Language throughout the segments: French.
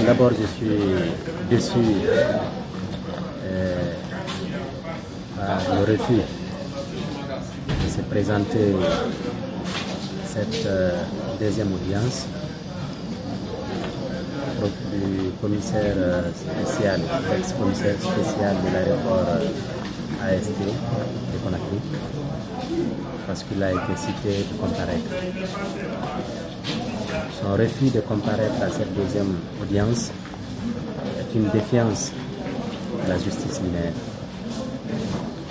D'abord, je suis déçu euh, par le refus de se présenter cette euh, deuxième audience du commissaire euh, spécial, ex-commissaire spécial de l'aéroport AST de Conakry, parce qu'il a été cité de comparaître. Son refus de comparaître à cette deuxième audience est une défiance de la justice linéaire.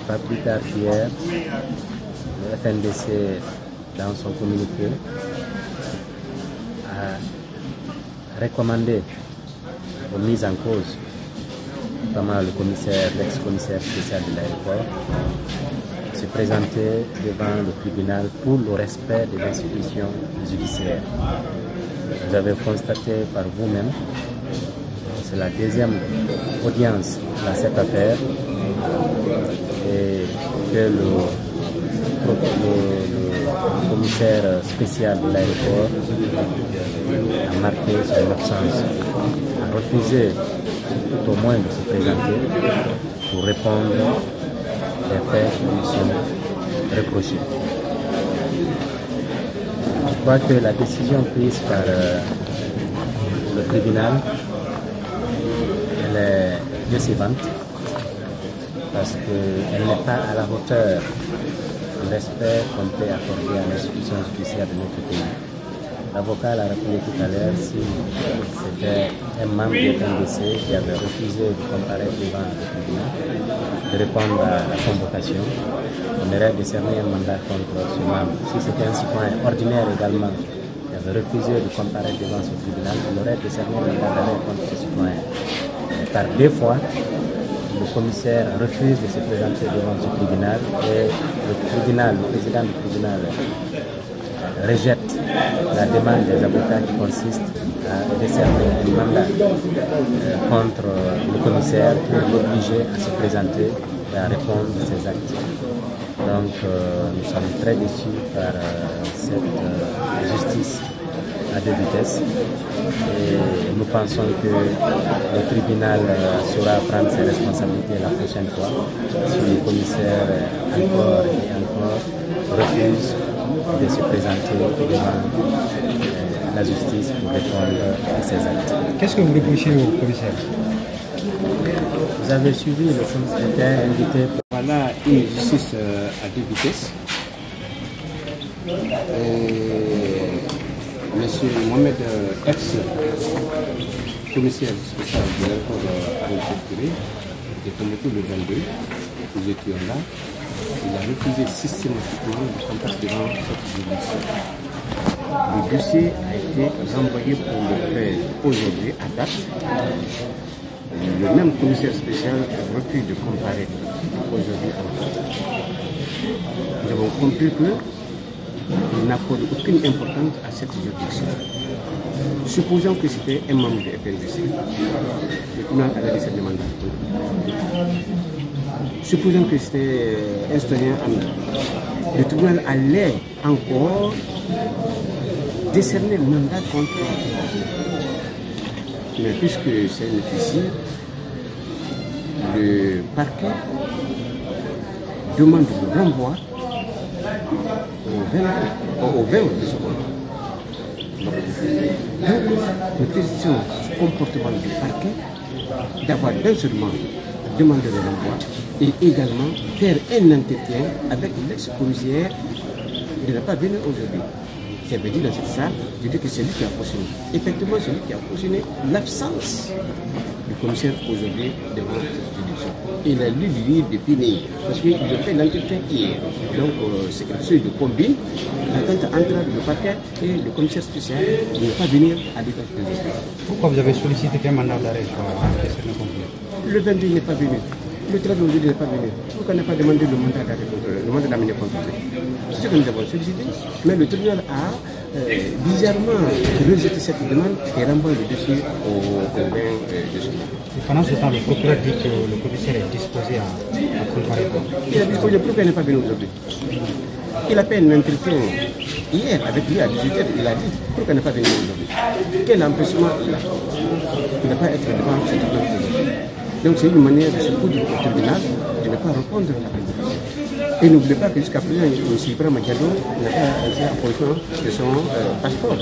Pas plus tard qu'hier, le FNDC, dans son communiqué, a recommandé aux mises en cause, notamment le commissaire, l'ex-commissaire spécial de l'aéroport, se présenter devant le tribunal pour le respect des institutions judiciaires. Vous avez constaté par vous-même, c'est la deuxième audience dans cette affaire et que le, commissaire spécial de l'aéroport a marqué son absence, a refusé tout au moins de se présenter pour répondre des faits qui sont reprochés. Je crois que la décision prise par euh, le tribunal elle est décevante parce qu'elle n'est pas à la hauteur du respect qu'on peut accorder à l'institution judiciaire de notre pays. L'avocat l'a rappelé tout à l'heure, si c'était un membre du FNDC qui avait refusé de comparaître devant le tribunal, de répondre à la convocation, on aurait décerné un mandat contre ce membre. Si c'était un citoyen ordinaire également qui avait refusé de comparaître devant ce tribunal, on aurait décerné un mandat contre ce citoyen. Et par deux fois, le commissaire refuse de se présenter devant ce tribunal et le tribunal, le président du tribunal rejette la demande des avocats qui consiste à décerner un mandat euh, contre le commissaire pour l'obliger à se présenter et à répondre à ses actes. Donc euh, nous sommes très déçus par euh, cette justice à deux vitesses et nous pensons que le tribunal saura prendre ses responsabilités la prochaine fois si le commissaire encore et encore refuse de se présenter devant la justice pour répondre à ses actes. Qu'est-ce que vous reprochez au commissaire? Vous avez suivi le commissaire invité. Voilà une justice à deux vitesses. Monsieur Mohamed ex commissaire spécial de l'aéroport de est convoqué le 22. Nous étions là. Il a refusé systématiquement de comparaître devant cette juridiction. Le dossier a été renvoyé pour le 13 aujourd'hui à date. Le même commissaire spécial refuse de comparaître aujourd'hui. Nous avons compris que il n'accorde aucune importance à cette juridiction. Supposons que c'était un membre du FNDC, le tribunal a. Supposons que c'était un citoyen le tribunal allait encore décerner le mandat contre Mais puisque c'est un officier, le parquet demande le renvoi au 20, de secondes. Donc, nous ce comportement du parquet d'avoir non seulement demandé le renvoi et également faire un entretien avec l'ex-commissaire de ne pas venir aujourd'hui. Ça veut dire dans cette salle, je dis que c'est lui qui a cautionné. Effectivement, c'est lui qui a cautionné l'absence du commissaire aujourd'hui devant cette juridiction. Il a lu le livre de finir parce qu'il a fait l'entretien hier. Donc, euh, c'est quelque chose de combine. L'attente entre le parquet et le commissaire spécial ne pas venir à l'état de Pourquoi vous avez sollicité qu'un mandat d'arrêt soit Le 22 n'est pas venu. Le 13 aujourd'hui n'est pas venu. Pourquoi n'a pas demandé le mandat d'arrêt le mandat d'amener contre C'est ce que nous avons sollicité. Mais le tribunal a euh, bizarrement rejeté cette demande et renvoie le dossier au, 20 euh, de ce pendant ce temps, le procureur dit que le commissaire est disposé à, à comparaître. Il a disposé, pourquoi il n'est pas venu aujourd'hui Il a fait un entretien hier avec lui à 18h, il a dit pourquoi il n'est pas venu aujourd'hui Quel empêchement il a il ne va pas être devant ce tribunal. Donc c'est une manière foutre au tribunal de ne pas répondre à la candidature. Et n'oubliez pas que jusqu'à présent, M. Ibrahim Madiado n'a pas été en de son euh, passeport.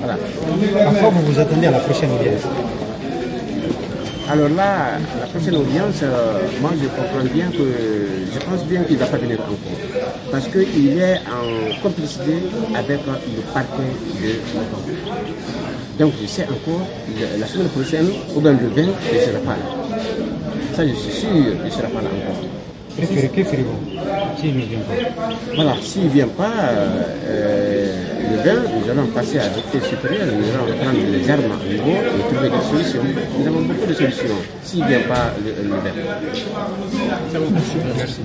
Voilà. À quoi vous vous attendez à la prochaine audience Alors là, la prochaine audience, euh, moi je comprends bien que, je pense bien qu'il ne va pas venir encore. Parce qu'il est en complicité avec euh, le parquet de Macron. Donc je sais encore, le- la semaine prochaine, ou bien le 20, il ne sera pas là. Ça je suis sûr, il ne sera pas là encore. Préférez que ferez-vous s'il ne vient pas? Voilà, s'il ne vient pas, euh, allons passer à la vitesse supérieure, nous allons prendre les armes à niveau et trouver des solutions. Nous avons beaucoup de solutions. S'il ne vient pas le, le 20. Merci.